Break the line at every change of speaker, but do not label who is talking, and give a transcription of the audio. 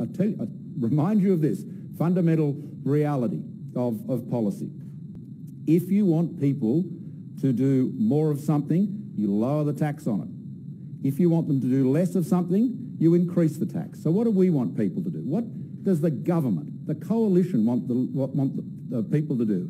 I tell you, I remind you of this fundamental reality of, of policy. If you want people to do more of something, you lower the tax on it. If you want them to do less of something, you increase the tax. So what do we want people to do? What does the government, the coalition want the, want the, the people to do?